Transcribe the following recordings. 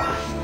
吧。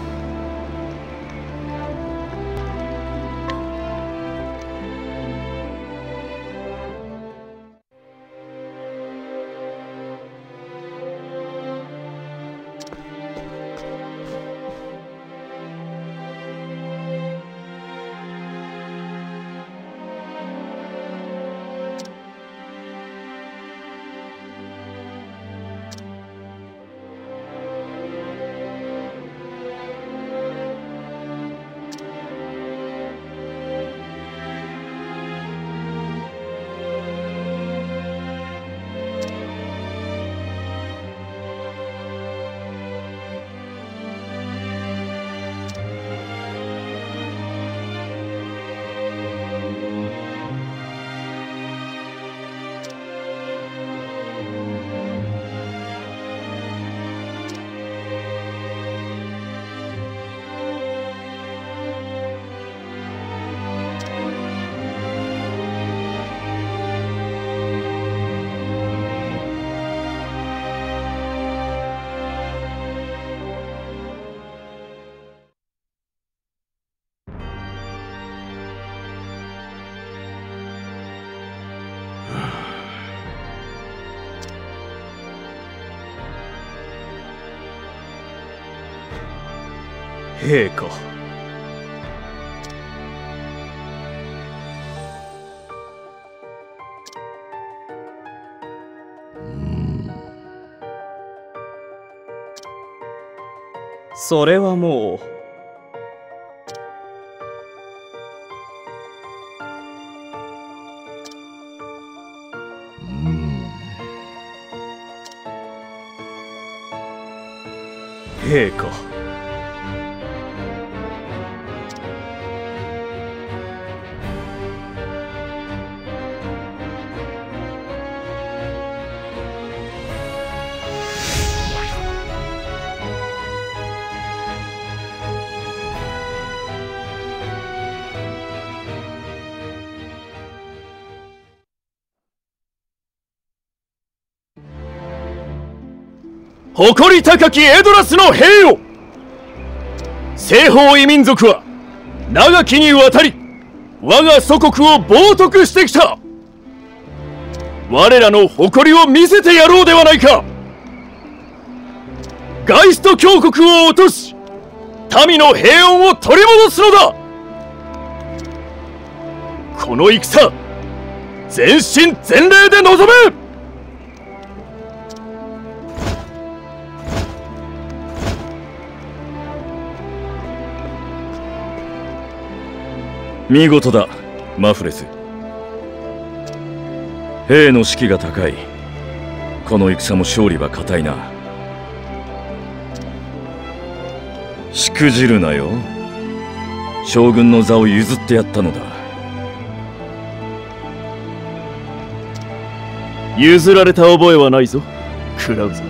陛下それはもう。誇り高きエドラスの兵よ西方異民族は長きにわたり我が祖国を冒涜してきた。我らの誇りを見せてやろうではないか。ガイスト教国を落とし民の平穏を取り戻すのだ。この戦全身全霊で臨め。見事だマフレス。兵の士気が高い。この戦も勝利は固いな。しくじるなよ。将軍の座を譲ってやったのだ。譲られた覚えはないぞクラウザ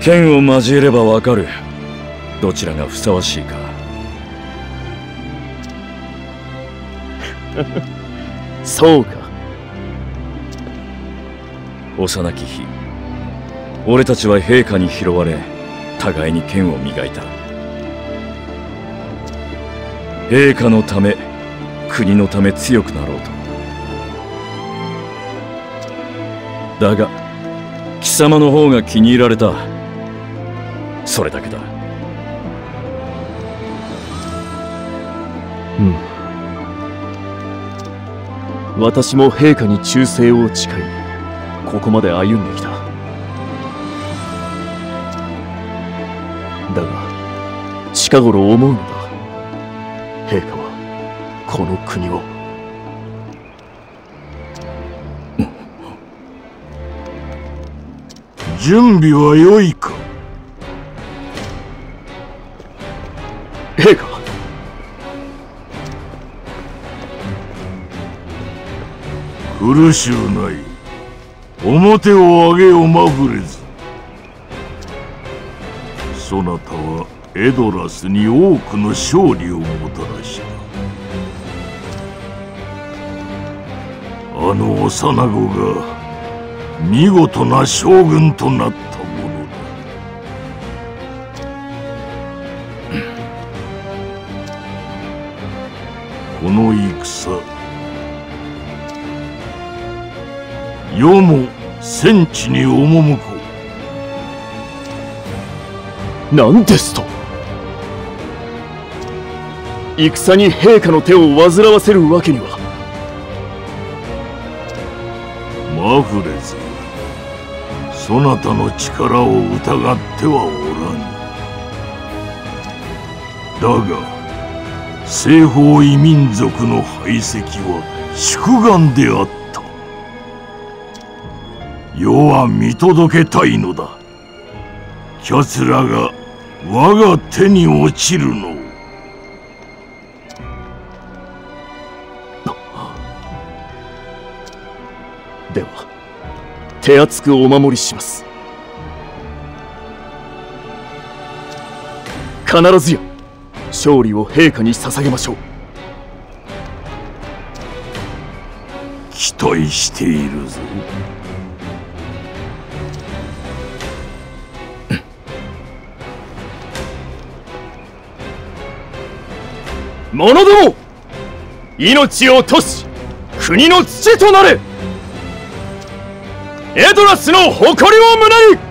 剣を交えればわかる。どちらがふさわしいか。そうか。幼き日俺たちは陛下に拾われ互いに剣を磨いた。陛下のため国のため強くなろうと。だが貴様の方が気に入られた。それだけだ私も陛下に忠誠を誓いここまで歩んできた。だが近頃思うのだ。陛下はこの国を。準備は良いか。苦しゅうない。表を上げよまぐれず。そなたはエドラスに多くの勝利をもたらした。あの幼子が見事な将軍となった。世も戦地に赴こう。何ですと？戦に陛下の手を煩わせるわけには。マフレズそなたの力を疑ってはおらぬ。だが西方異民族の排斥は宿願であった世は見届けたいのだ。奴らが我が手に落ちるのを。では手厚くお守りします。必ずや勝利を陛下に捧げましょう。期待しているぞ者ども命を落とし国の土となれ。エドラスの誇りを胸に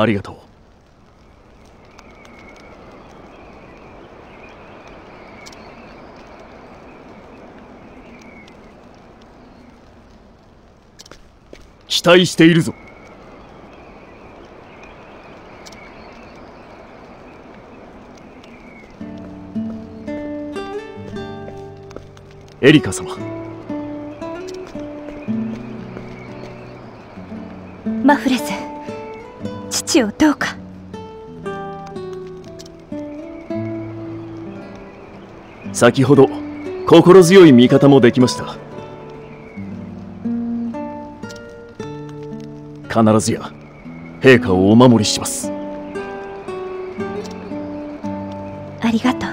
ありがとう。期待しているぞ。エリカ様。マフレズ父をどうか。先ほど心強い味方もできました。必ずや陛下をお守りします。ありがとう。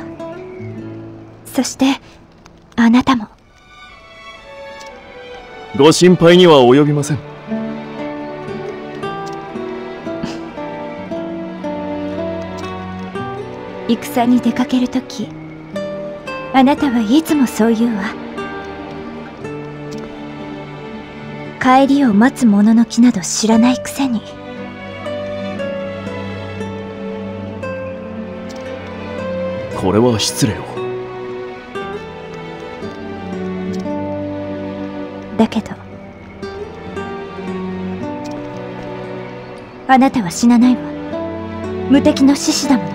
そしてあなたも。ご心配には及びません戦に出かけるときあなたはいつもそう言うわ。帰りを待つ者の気など知らないくせに。これは失礼を。だけどあなたは死なないわ。無敵の獅子だもの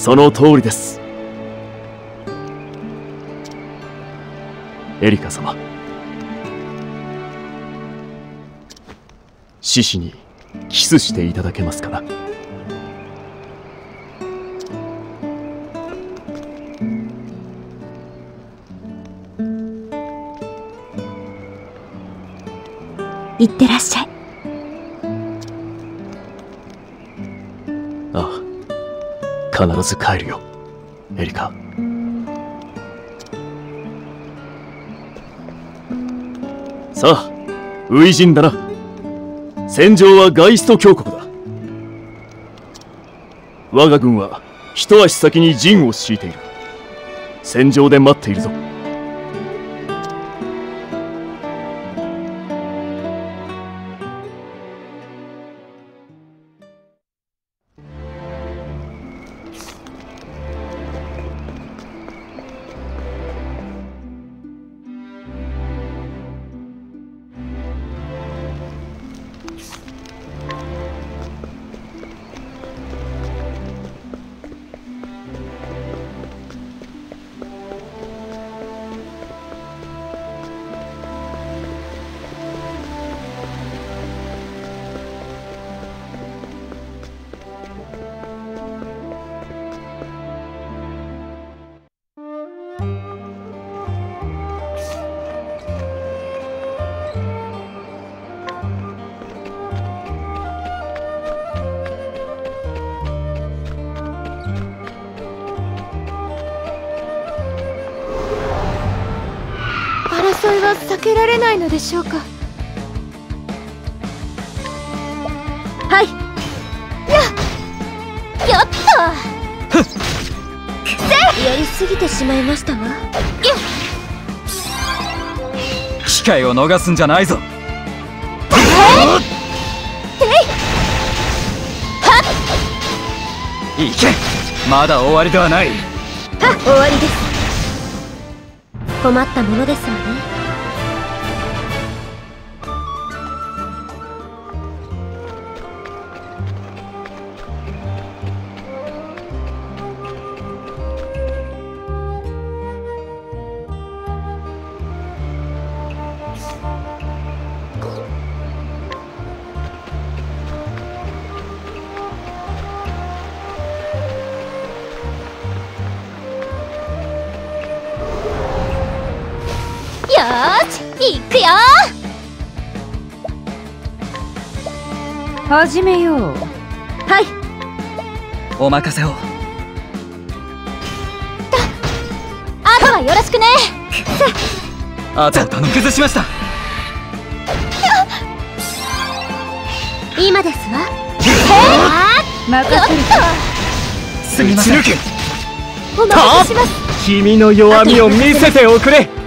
その通りです。エリカ様。獅子にキスしていただけますかな。いってらっしゃい。必ず帰るよ。エリカ。さあ初陣だな。戦場はガイスト峡谷だ。我が軍は一足先に陣を敷いている。戦場で待っているぞ。は避けられないのでしょうか？はい。やった！やりすぎてしまいましたわ。機会を逃すんじゃないぞ。いけ。まだ終わりではない。は終わりです。困ったものですわね始めよう。はい。お任せを。あとはよろしくね。あとを頼む崩しました。今ですわ。任せる。すみません。お任せします。君の弱みを見せておくれ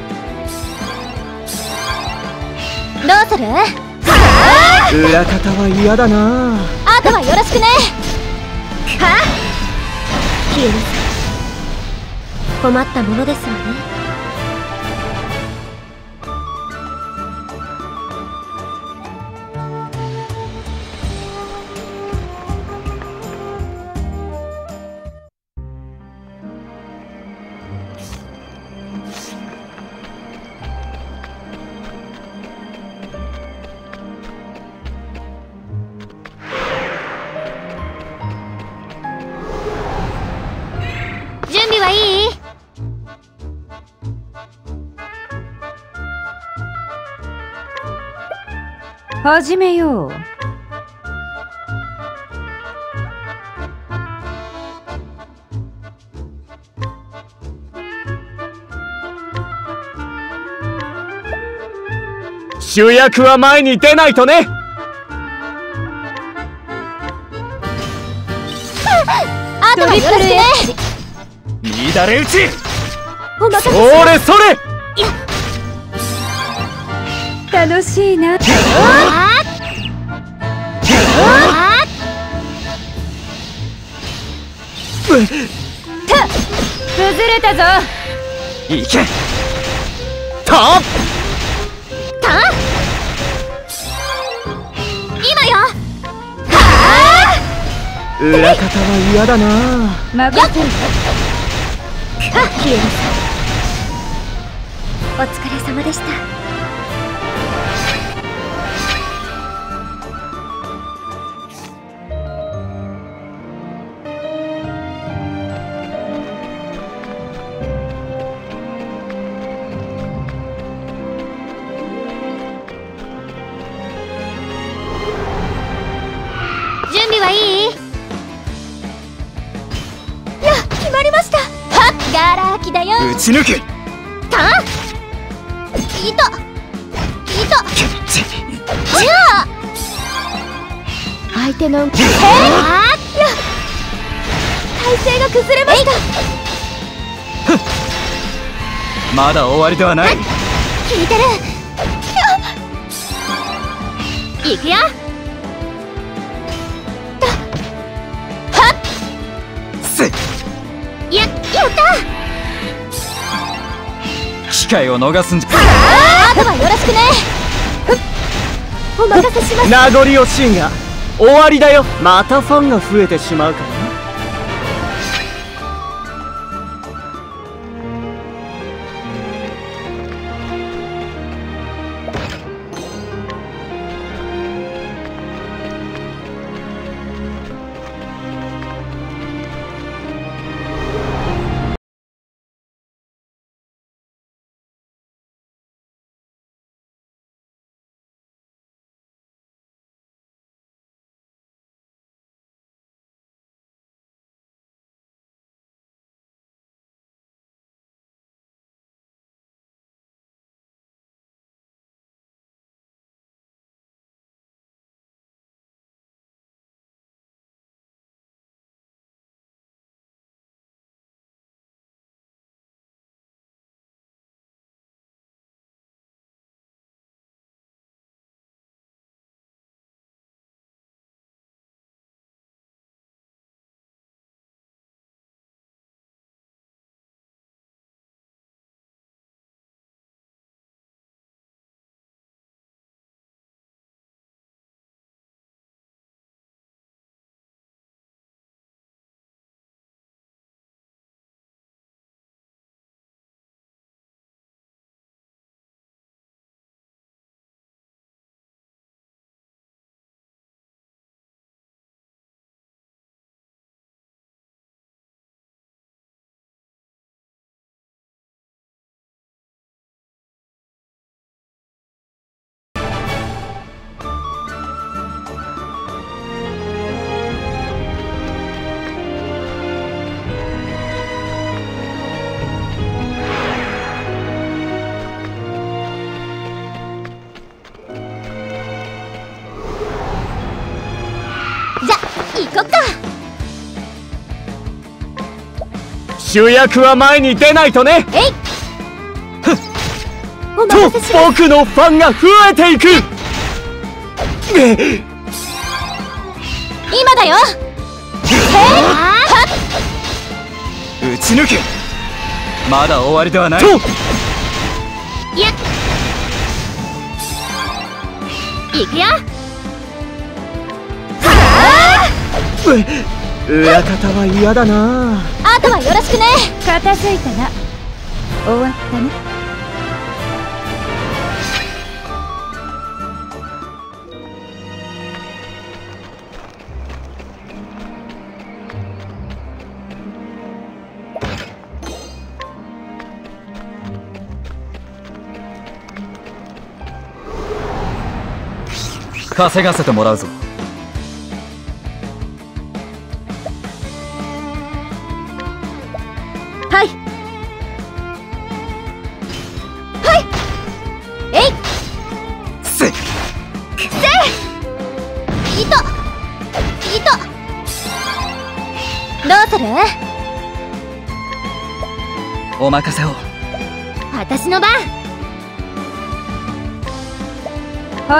裏方は嫌だな。あとはよろしくね。は？消えなさ。い困ったものですわね。始めよう。主役は前に出ないとね。あとはよろしくね。乱れ打ち。それそれ楽しいな。崩れたぞ。いけ。た今よ。裏方は嫌だな。任せお疲れ様でしたち抜けたじゃあ相手の体勢が崩れました。まだ終わりではない。聞いてる。いくよ会を逃すんじゃ。あとはよろしくね。お任せします。名残惜しいが終わりだよ。またファンが増えてしまうから主役は前に出ないとね。えい。おと僕のファンが増えていく。今だよ。撃ち抜け。まだ終わりではない。といや。いくよ裏方は嫌だな。あとはよろしくね。片付いたな終わったね。稼がせてもらうぞ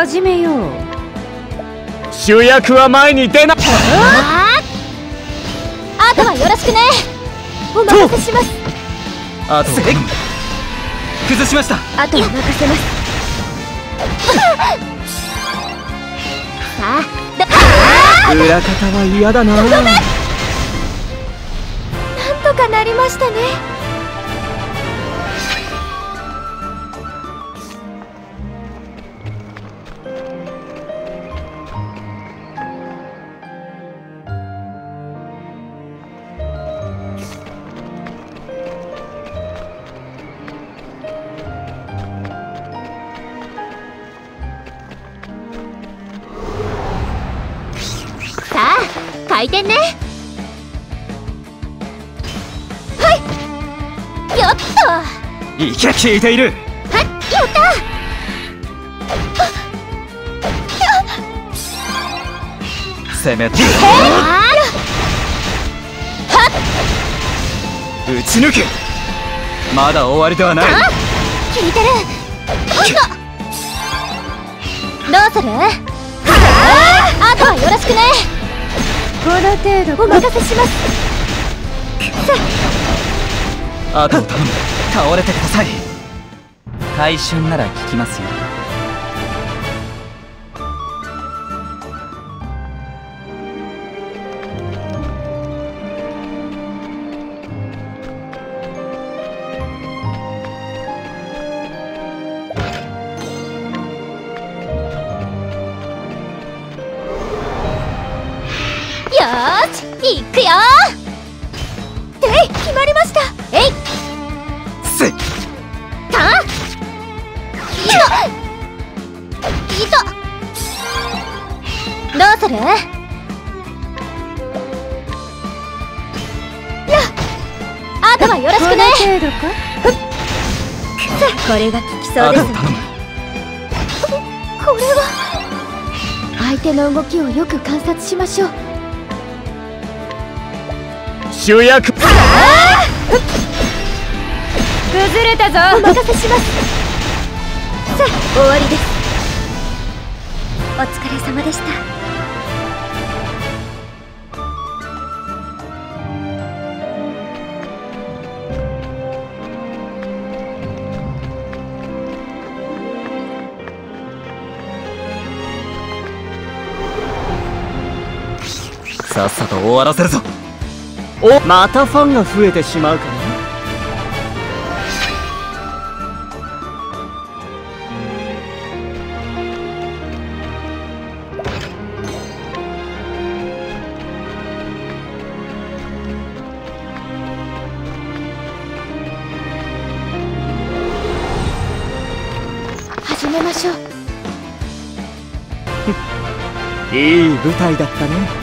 始めよう。主役は前に出ない あとはよろしくね。お任せします。あと。崩しました。あとは任せます。さあだ裏方は嫌だな。なんとかなりましたねはいている。やった攻めて。あ撃ち抜け。まだ終わりではない。いてる。どうする？あとはよろしくね。この程度。お任せします。あとを頼む倒れてください。回春なら効きますよよきをよく観察しましょう。主役。崩れたぞ。お任せします。さあ終わりです。お疲れ様でしたさっさと終わらせるぞ。おまたファンが増えてしまうかな？始めましょう。いい舞台だったね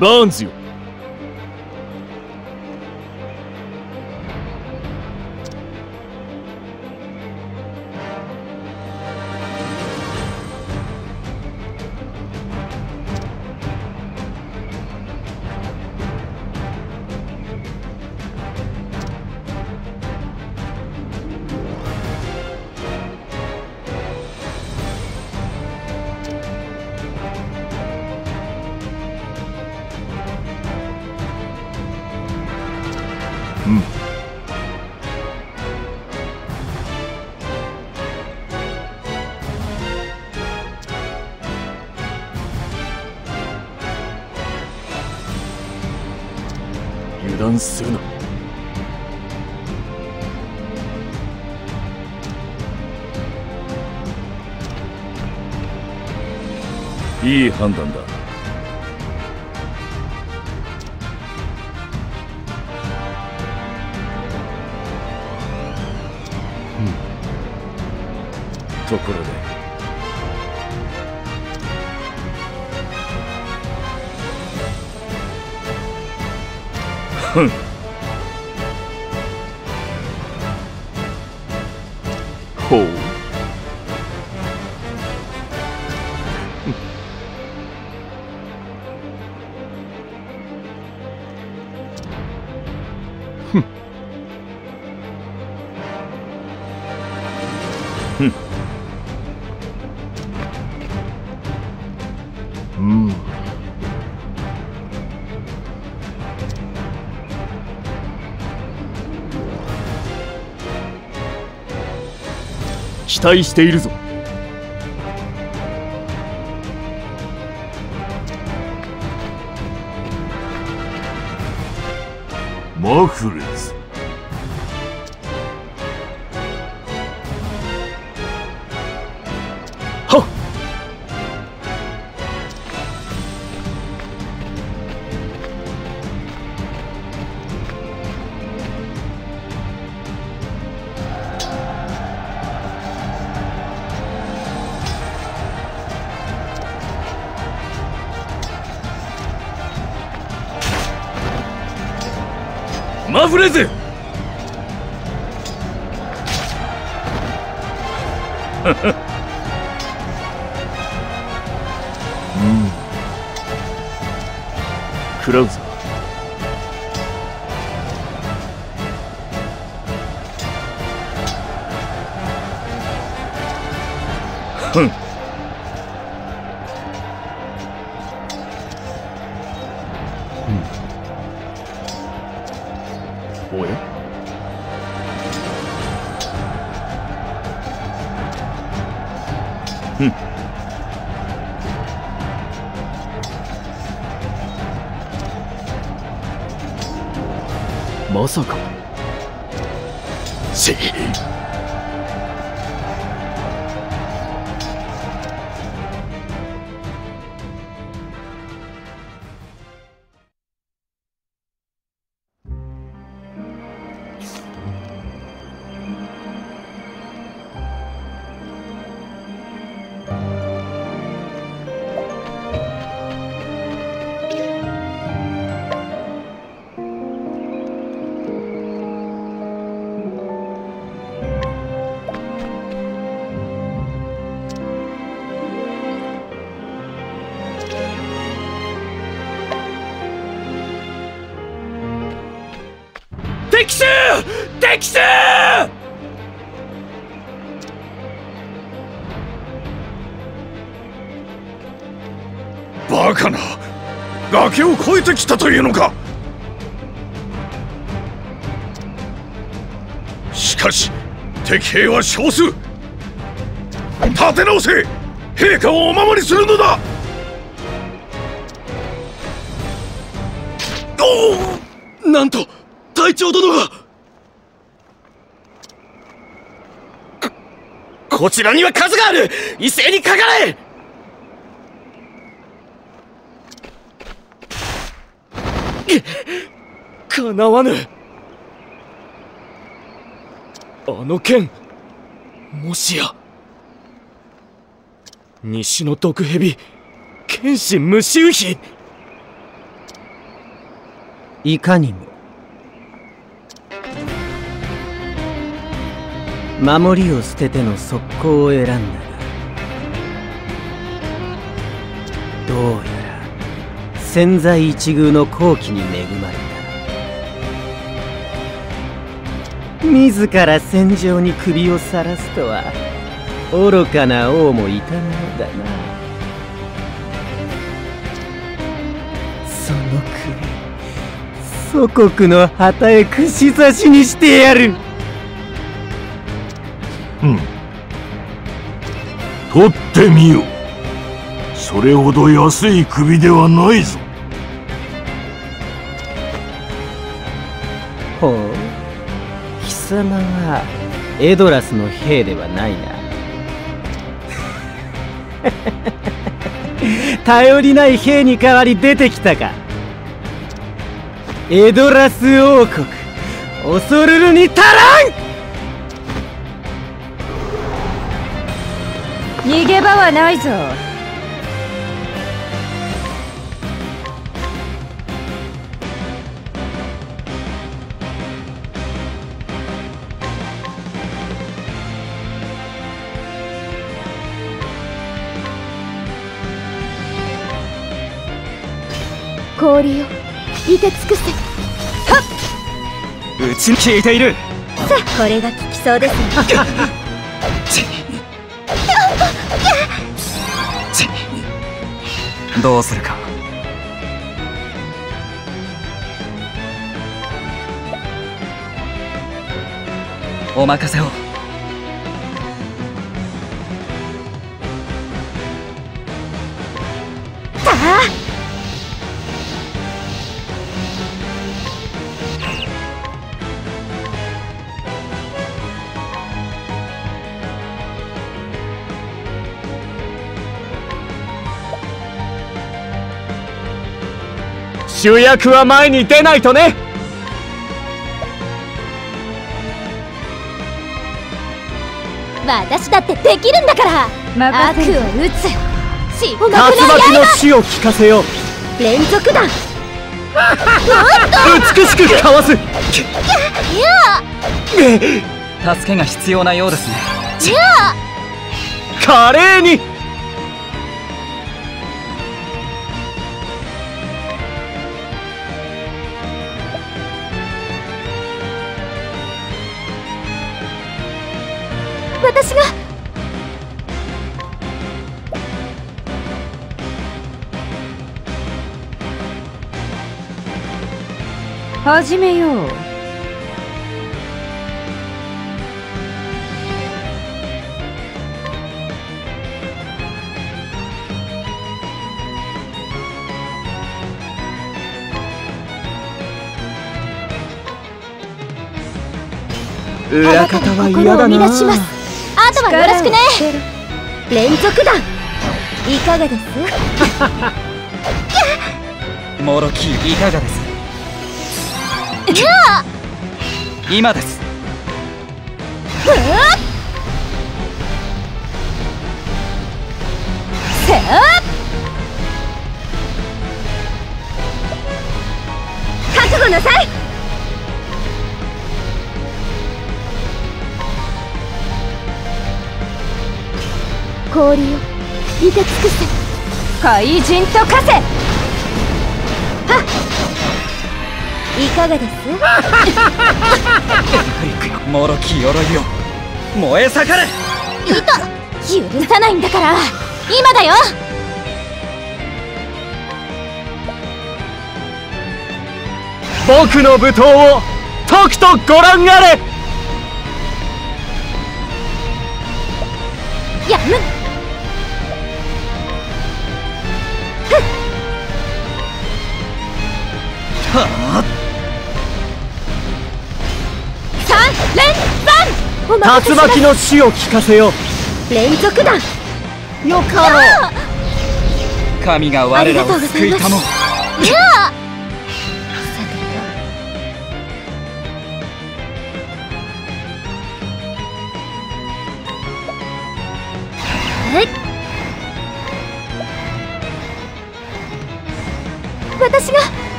バ断するな。いい判断だ。う ん期待しているぞ。そうかし敵襲バカな崖を越えてきたというのか！しかし敵兵は少数！立て直せ！陛下をお守りするのだ！おおなんと隊長殿がこちらには数がある。一斉にかかれ。かなわぬ。あの剣。もしや。西の毒蛇。剣心無臭飛いかにも。守りを捨てての速攻を選んだ。がどうやら千載一遇の好機に恵まれた。自ら戦場に首をさらすとは愚かな王もいたものだな。その首祖国の旗へ串刺しにしてやる。うん。取ってみよそれほど安い首ではないぞ。ほう。貴様はエドラスの兵ではないな。頼りない兵に代わり出てきたか。エドラス王国恐るるに足らん。逃げ場はないぞ。氷をいて尽くせ。うちに聞いている。さあこれが効きそうですどうするか。お任せを。主役は前に出ないとね。私だってできるんだから。悪を打つ。し竜巻の死を聞かせよ連続弾 美しくかわす。いや。助けが必要なようですね。いや。華麗に私が。始めよう。裏方は嫌だあなたの心を生み出なしますあとはよろしくね。連続弾いかがです？モロキーいかがです？今です氷をいて尽くせ。怪人と化せ。いかがです？モロキ鎧よ燃え盛れ許さないんだから。今だよ。僕の舞踏をとくとご覧あれ竜巻の死を聞かせよ連続弾よかろう。神が我らを救いたもい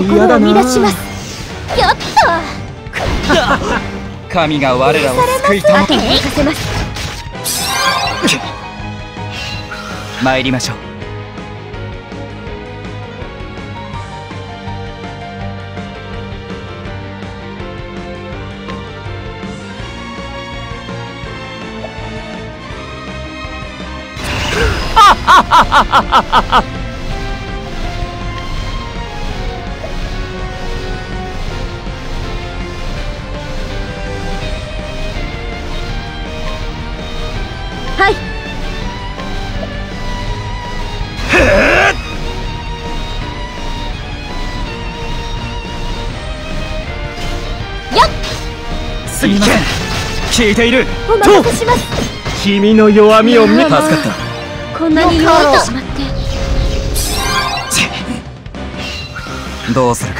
裏方は嫌だな乱します。よっ神が我らを救いとた後に任せます。参りましょう。は い聞いている。お任せします。君の弱みを見助かった。こんなに弱ってしまってどうする？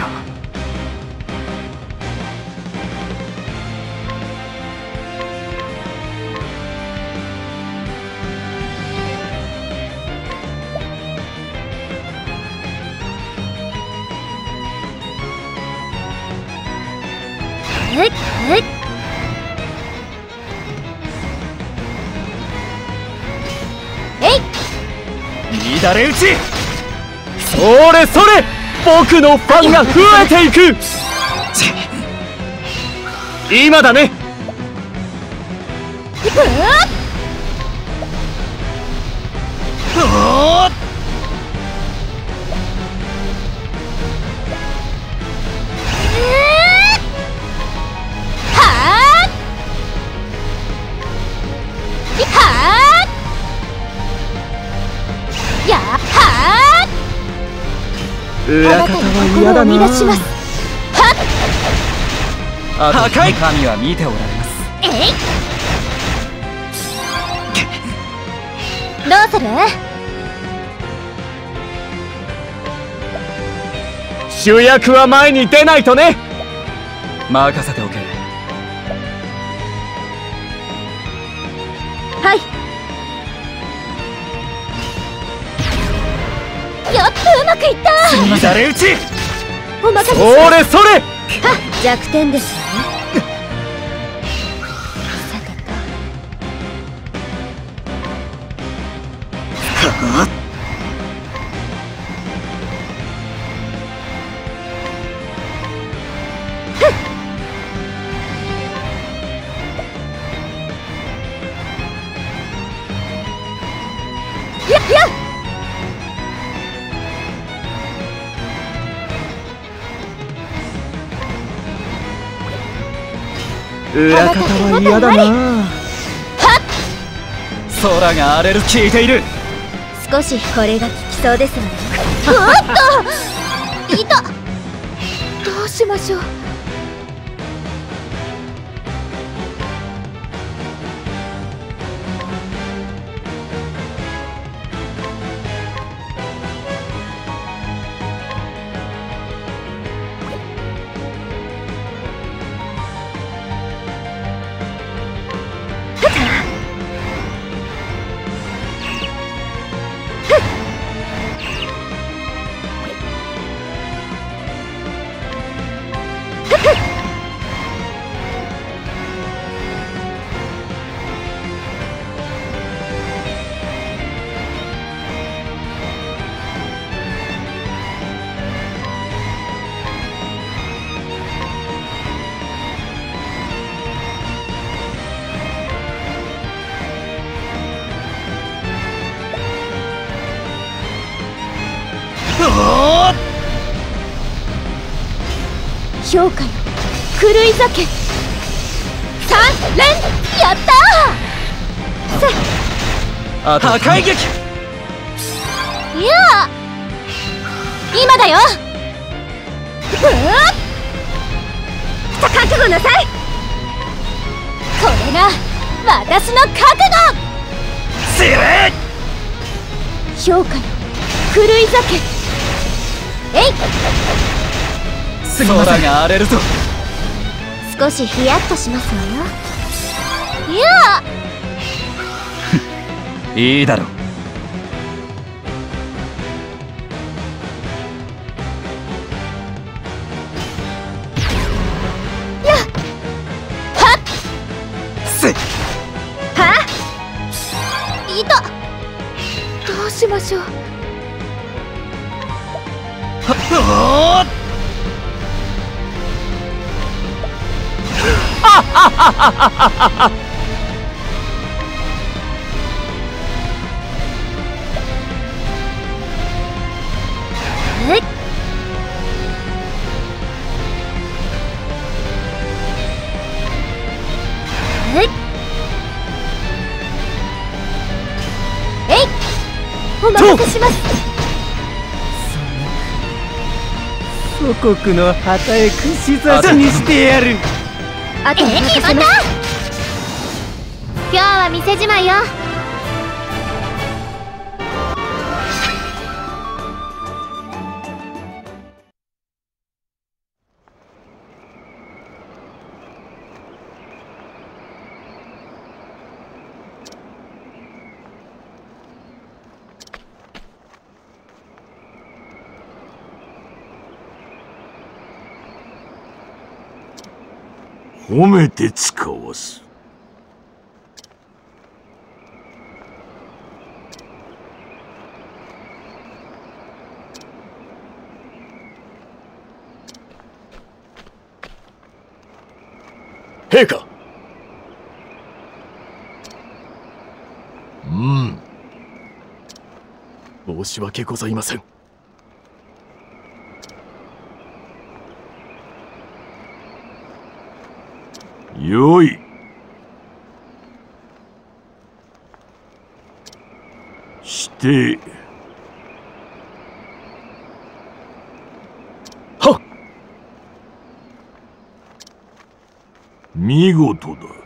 打ち？それそれ僕のファンが増えていく。今だね。はー裏方は嫌だ心をな乱します破壊神は見ておられます。えい！どうする？主役は前に出ないとね。任せておけ打ちお任せしそれそれ。あ弱点です嫌だな。空が荒れる聞いている。少しこれが効きそうですわね。おっと！いた。どうしましょう連やったー。さ。破壊劇。いや。あ今だよ。うわっ。覚悟なさい。これが私の覚悟。せれ評価よ狂い酒えい。空が荒れるぞ少しヒヤッとしますわよ。いや。いいだろう。祖国の旗へ串刺しにしてやるあとえ決まったは店じまいよ。褒めて使わす。陛下。うん。申し訳ございません。よい。してはっ見事だ。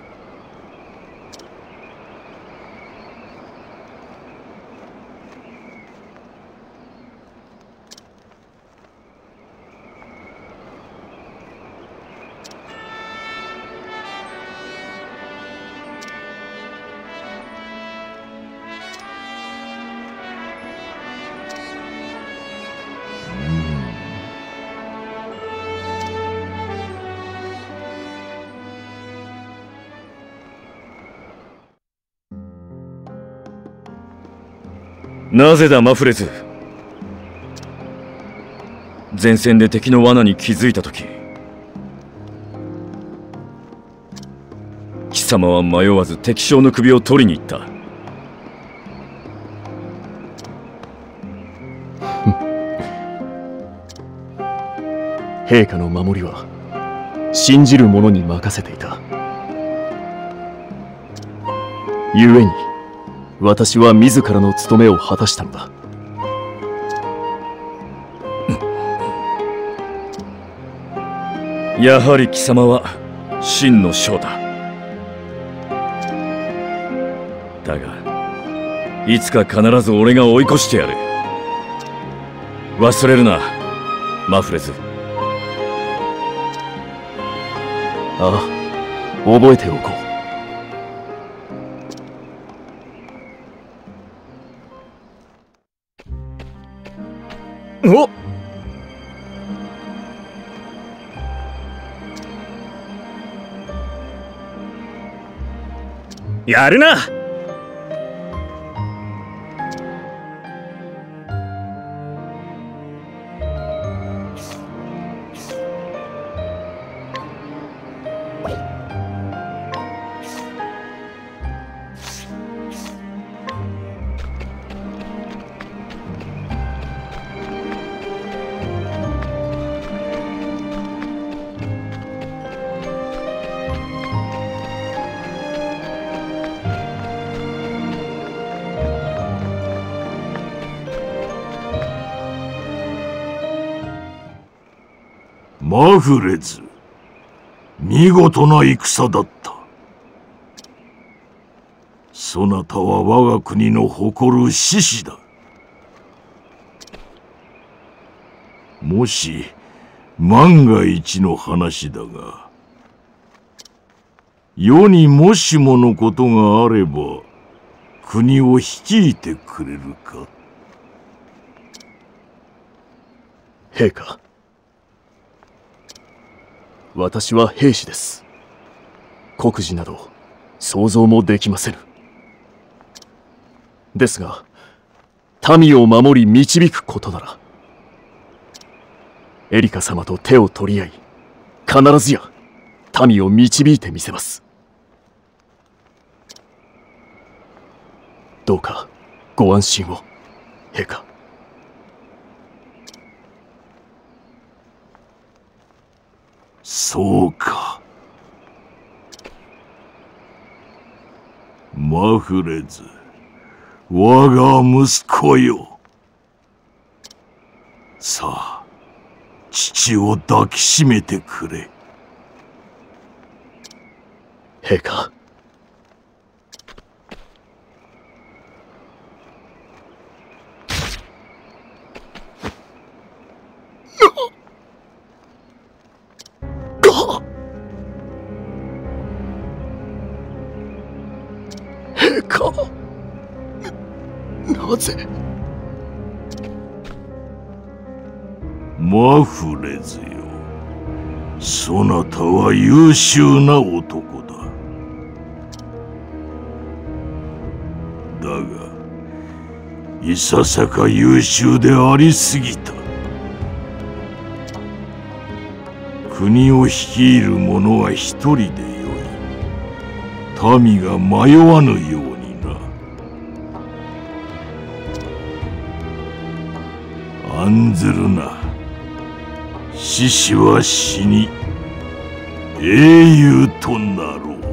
なぜだマフレズ前線で敵の罠に気づいた時貴様は迷わず敵将の首を取りに行った。陛下の守りは信じる者に任せていた。故に私は自らの務めを果たしたのだ。やはり貴様は真の将だ。だがいつか必ず俺が追い越してやる。忘れるなマフレズ。ああ覚えておこうやるな。マフレズ見事な戦だった。そなたは我が国の誇る志士だ。もし万が一の話だが世にもしものことがあれば国を率いてくれるか。陛下。私は兵士です。国事など想像もできませぬ。ですが民を守り導くことならエリカ様と手を取り合い必ずや民を導いてみせます。どうかご安心を陛下。そうか。マフレズ我が息子よ。さあ父を抱きしめてくれ。陛下。ぜマフレズよ。そなたは優秀な男だ。だがいささか優秀でありすぎた。国を率いる者は一人でよい。民が迷わぬように。な案ずるな。獅子は死に英雄となろう。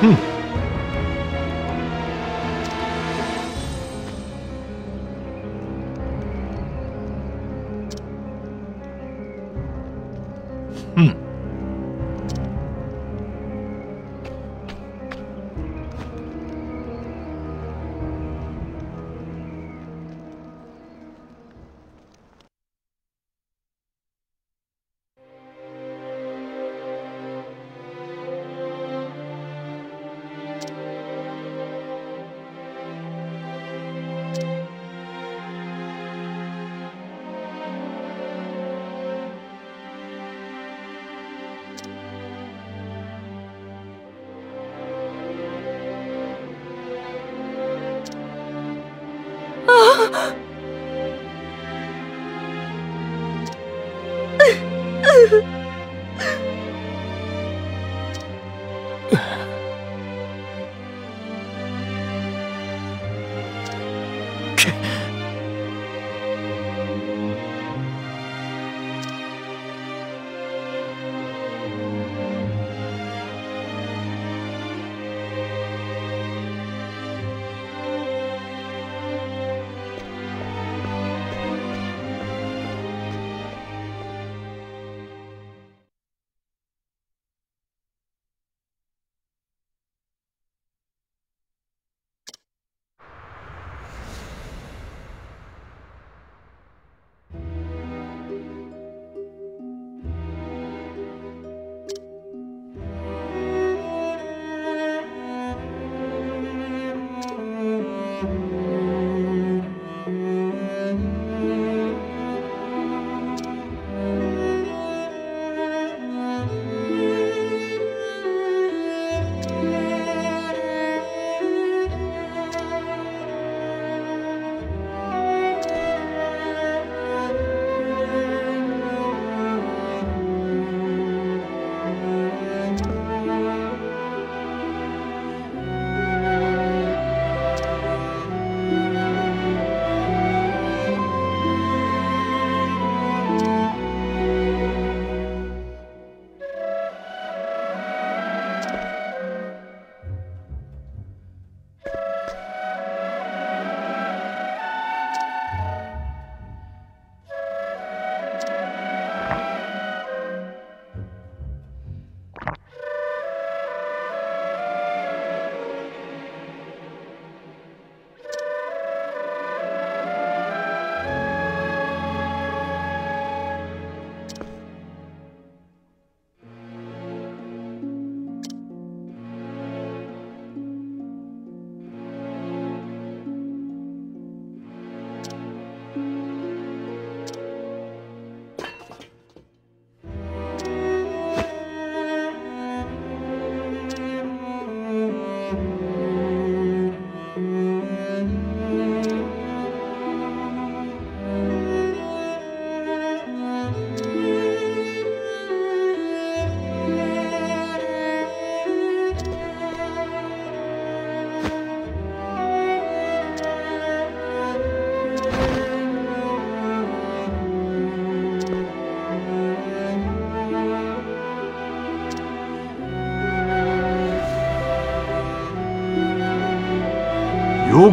ふ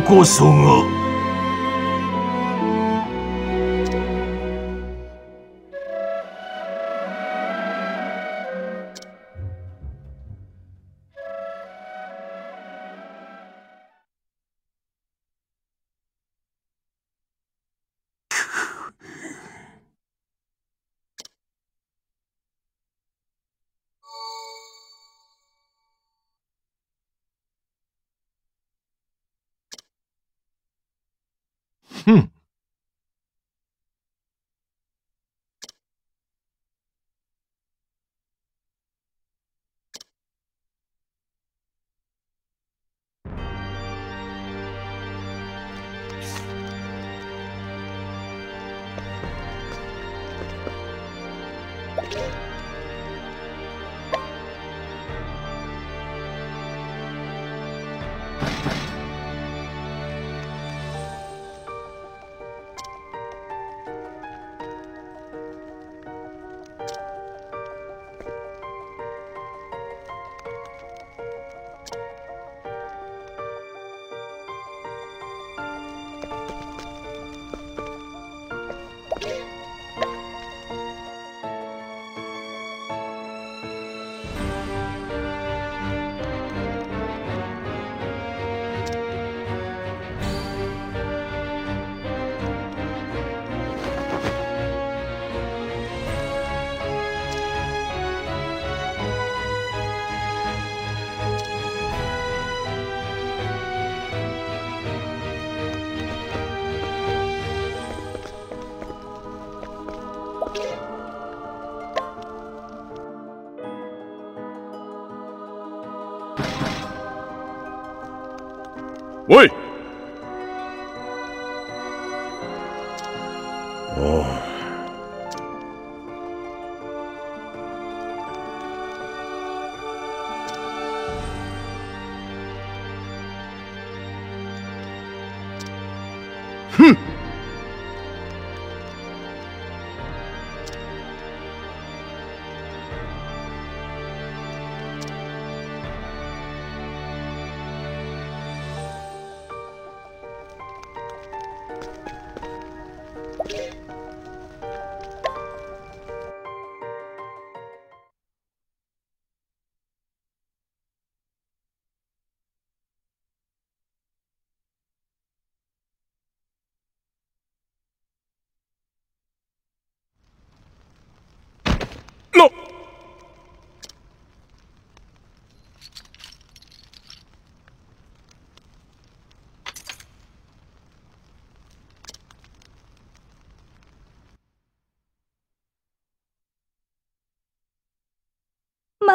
こそが。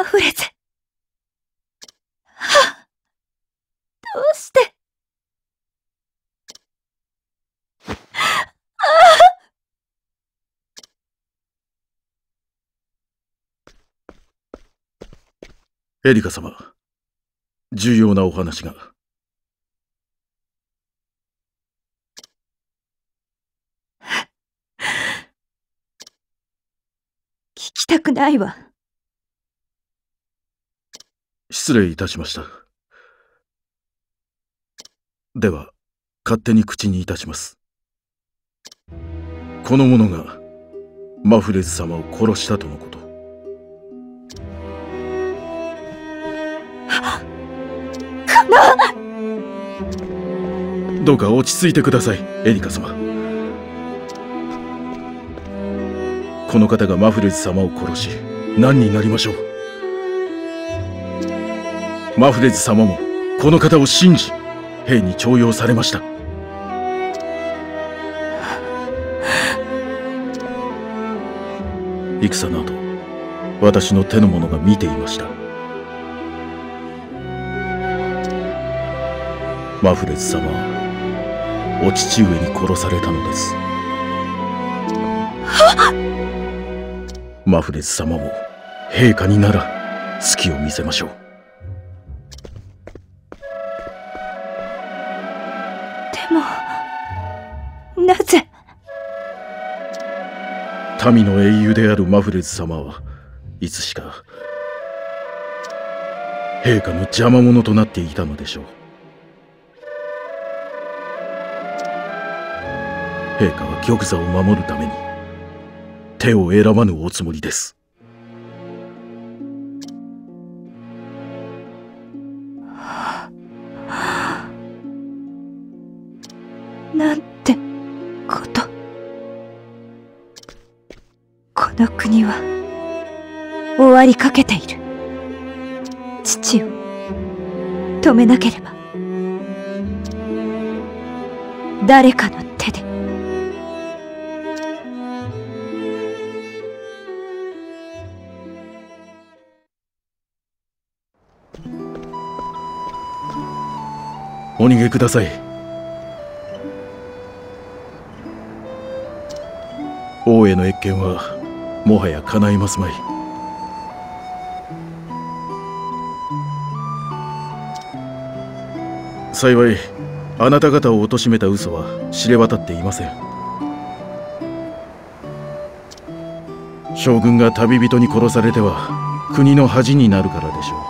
マフレズ。はあ、どうして？エリカ様、重要なお話が。聞きたくないわ。失礼いたしました。では、勝手に口にいたします。この者が、マフレズ様を殺したとのこと。どうか落ち着いてください、エリカ様。この方がマフレズ様を殺し、何になりましょう。マフレズ様もこの方を信じ兵に重用されました。戦の後私の手の者が見ていました。マフレズ様はお父上に殺されたのです。マフレズ様も陛下になら隙を見せましょう。民の英雄であるマフレズ様はいつしか陛下の邪魔者となっていたのでしょう。陛下は玉座を守るために手を選ばぬおつもりです。りかけている。父を止めなければ。誰かの手で。お逃げください。王への謁見はもはや叶いますまい。幸いあなた方を貶めた嘘は知れ渡っていません。将軍が旅人に殺されては国の恥になるからでしょう。